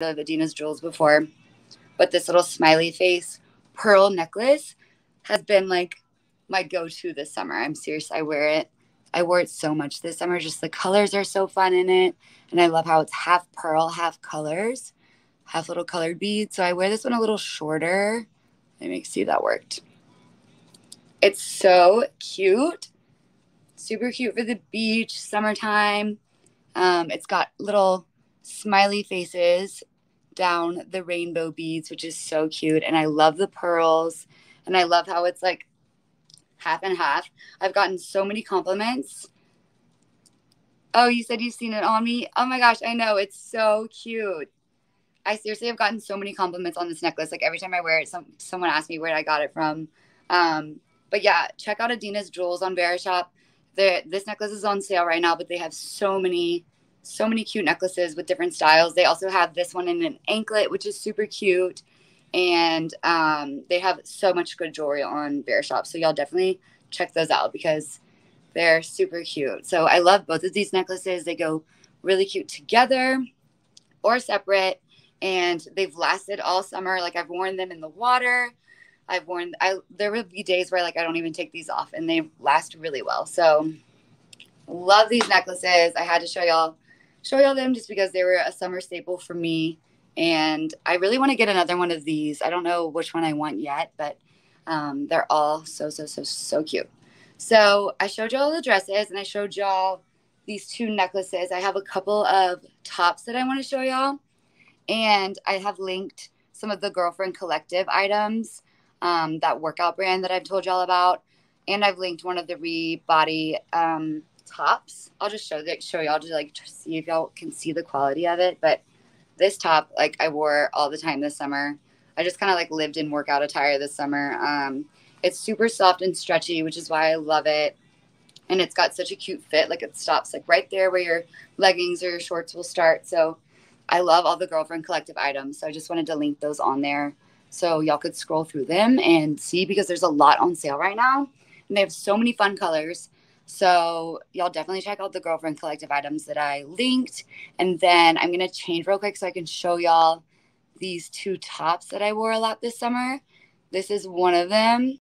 of Adina's jewels before, but this little smiley face pearl necklace has been like my go-to this summer. I'm serious. I wear it. I wore it so much this summer. Just the colors are so fun in it. And I love how it's half pearl, half colors, half little colored beads. So I wear this one a little shorter. Let me see that worked. It's so cute. Super cute for the beach, summertime. Um, it's got little smiley faces down the rainbow beads, which is so cute. And I love the pearls. And I love how it's like half and half. I've gotten so many compliments. Oh, you said you've seen it on me? Oh my gosh, I know. It's so cute. I seriously have gotten so many compliments on this necklace. Like every time I wear it, some someone asks me where I got it from. Um, but yeah, check out Adina's Jewels on Verishop. The, this necklace is on sale right now, but they have so many so many cute necklaces with different styles. They also have this one in an anklet, which is super cute. And um, they have so much good jewelry on Verishop. So y'all definitely check those out because they're super cute. So I love both of these necklaces. They go really cute together or separate. And they've lasted all summer. Like I've worn them in the water. I've worn I there will be days where like I don't even take these off and they last really well. So love these necklaces. I had to show y'all show y'all them just because they were a summer staple for me. And I really want to get another one of these. I don't know which one I want yet, but um, they're all so, so, so, so cute. So I showed y'all the dresses and I showed y'all these two necklaces. I have a couple of tops that I want to show y'all. And I have linked some of the Girlfriend Collective items, um, that workout brand that I've told y'all about. And I've linked one of the Rebody um, tops. I'll just show that show y'all to like to see if y'all can see the quality of it. But this top, like I wore all the time this summer. I just kind of like lived in workout attire this summer. Um, it's super soft and stretchy, which is why I love it. And it's got such a cute fit. Like it stops like right there where your leggings or your shorts will start. So I love all the girlfriend collective items. So I just wanted to link those on there so y'all could scroll through them and see because there's a lot on sale right now. And they have so many fun colors. So y'all definitely check out the Girlfriend Collective items that I linked. And then I'm to change real quick so I can show y'all these two tops that I wore a lot this summer. This is one of them.